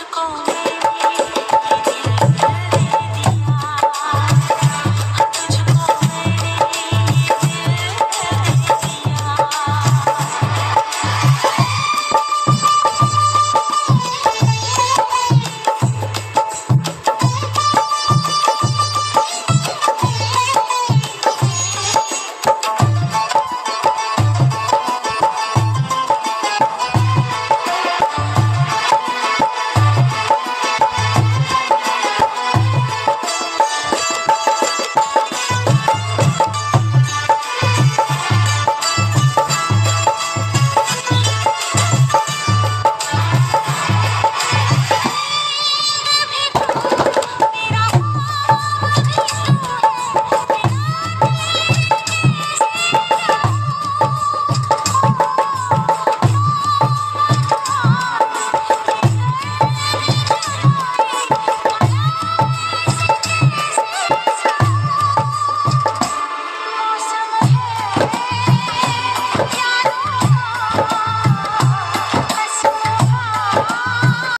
you gonna